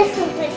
Isso.